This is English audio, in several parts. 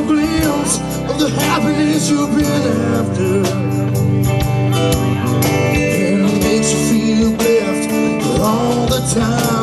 one glimpse of the happiness you've been after. And it makes you feel left all the time.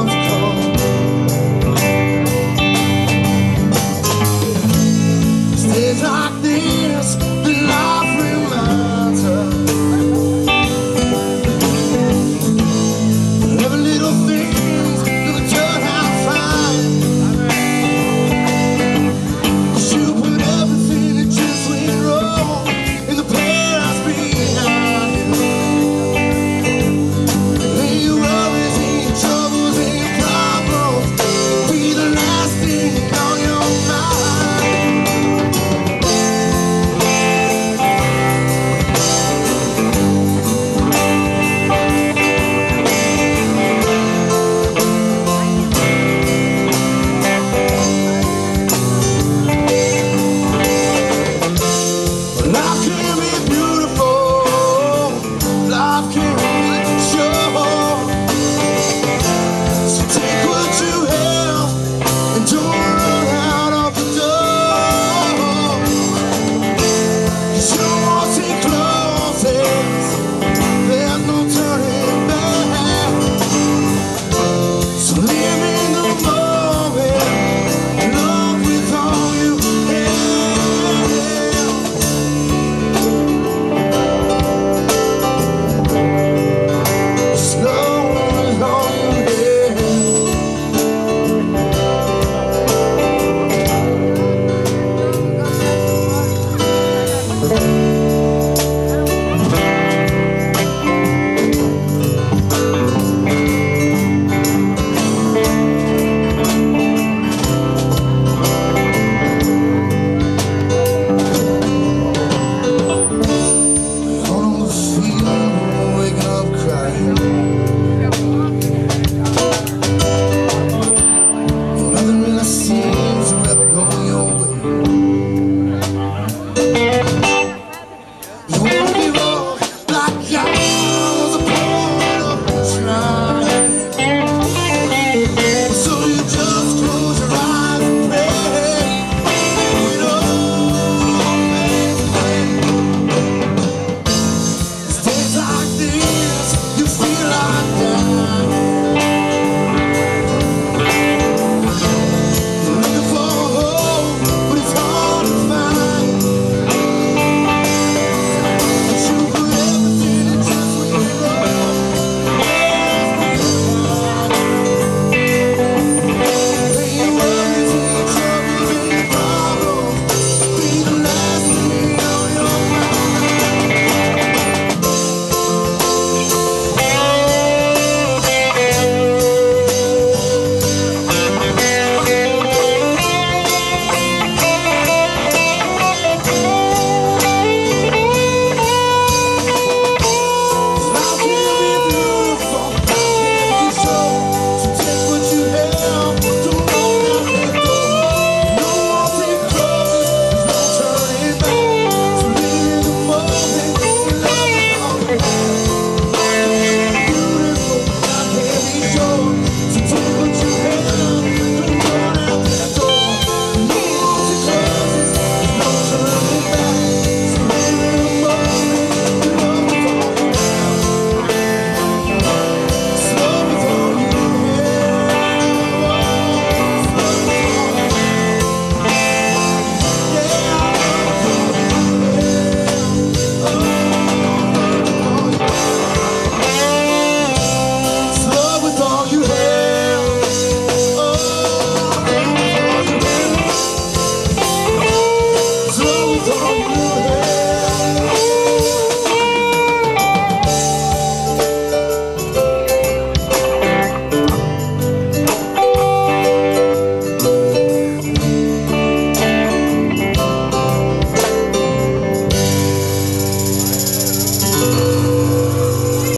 nascer.